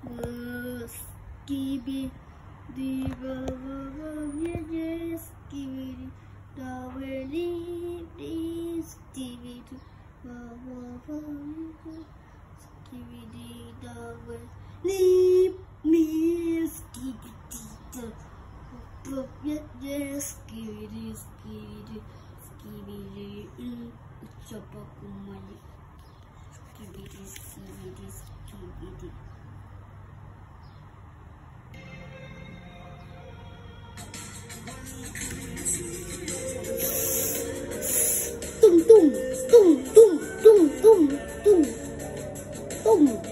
Skibidi, skibidi, daweli, skibidi, skibidi, daweli, me, skibidi, skibidi, skibidi, skibidi, chapakumali, skibidi, skibidi, skibidi. Tum tum tum tum tum tum tum.